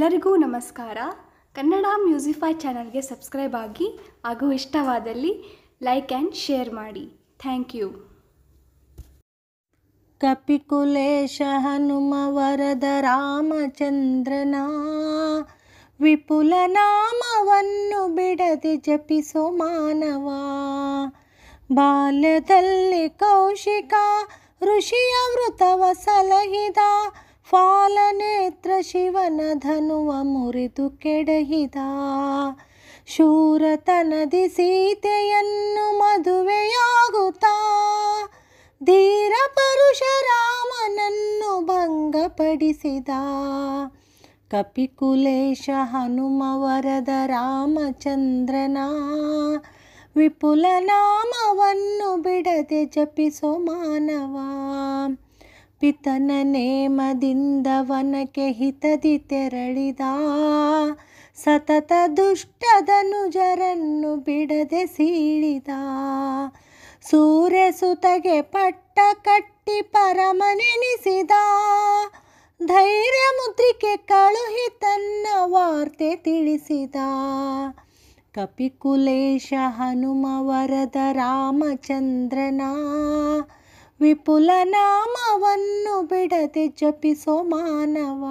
ಎಲ್ಲರಿಗೂ ನಮಸ್ಕಾರ. ಕನ್ನಡ ಮ್ಯೂಸಿಫೈ ಚಾನಲ್ಗೆ ಸಬ್ಸ್ಕ್ರೈಬ್ ಆಗಿ ಹಾಗೂ ಇಷ್ಟವಾದಲ್ಲಿ ಲೈಕ್ ಆ್ಯಂಡ್ ಶೇರ್ ಮಾಡಿ. Thank you. ಕಪಿಕುಲೇಶ ಹನುಮ ವರದ ರಾಮಚಂದ್ರನ ವಿಪುಲ ನಾಮವನ್ನು ಬಿಡದೆ ಜಪಿಸೋ ಮಾನವ. ಬಾಲ್ಯದಲ್ಲಿ ಕೌಶಿಕ ಋಷಿಯ ವೃತವ ಸಲಹಿದ ಫಾಲನೇತ್ರ ಶಿವನ ಧನುವ ಮುರಿದು ಕೆಡಹಿದ. ಶೂರತನದಿ ಸೀತೆಯನ್ನು ಮದುವೆಯಾಗುತ್ತಾ. ಧೀರ ಪರಶುರಾಮನನ್ನು ಭಂಗಪಡಿಸಿದ. ಕಪಿಕುಲೇಶ ಹನುಮ ವರದ ರಾಮಚಂದ್ರನ ವಿಪುಲ ನಾಮವನ್ನು ಬಿಡದೆ ಜಪಿಸೋ ಮಾನವ. ಪಿತನ ನೇಮದಿಂದ ವನಕ್ಕೆ ಹಿತದಿ ತೆರಳಿದ. ಸತತ ದುಷ್ಟದನುಜರನ್ನು ಬಿಡದೆ ಸೀಳಿದ. ಸೂರ್ಯ ಸುತಗೆ ಪಟ್ಟ ಕಟ್ಟಿ ಪರಮನೆನಿಸಿದ. ಧೈರ್ಯ ಮುದ್ರಿಕೆ ಕಳುಹಿ ತನ್ನ ವಾರ್ತೆ ತಿಳಿಸಿದ. ಕಪಿಕುಲೇಶ ಹನುಮ ವರದ ರಾಮಚಂದ್ರನ ವಿಪುಲ ನಾಮವನ್ನು ಬಿಡದೆ ಜಪಿಸೋ ಮಾನವ.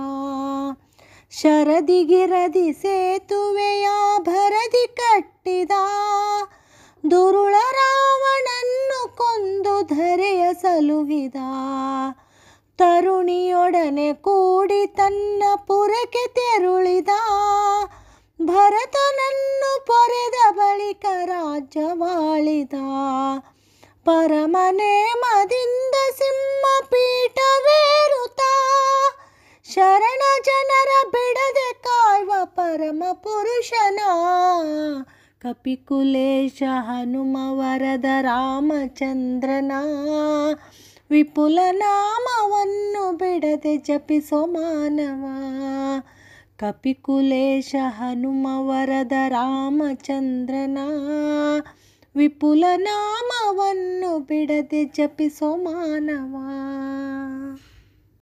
ಶರದಿಗಿರದಿ ಸೇತುವೆಯ ಭರದಿ ಕಟ್ಟಿದ ದುರುಳ ರಾವಣನ್ನು ಕೊಂದು ಧರೆಯ ಸಲುಹಿದ ತರುಣಿಯೊಡನೆ ಕೂಡಿ ತನ್ನ ಪುರಕ್ಕೆ ತೆರುಳಿದ. ಭರತನನ್ನು ಪೊರೆದ ಬಳಿಕ ರಾಜ್ಯವಾಳಿದ. ಪರಮನೇಮದಿಂದ ಸಿಂಹ ಪೀಠವೇರುತ್ತ ಶರಣ ಜನರ ಬಿಡದೆ ಕಾಯುವ ಪರಮ ಪುರುಷನ? ಕಪಿಕುಲೇಶ ಹನುಮ ವರದ ರಾಮಚಂದ್ರನ? ವಿಪುಲ ನಾಮವನ್ನು ಬಿಡದೆ ಜಪಿಸೋ ಮಾನವ? ಕಪಿಕುಲೇಶ ಹನುಮ ವರದ ರಾಮಚಂದ್ರನ? ವಿಪುಲ ನಾಮವನ್ನು ಬಿಡದೆ ಜಪಿಸೋ ಮಾನವ.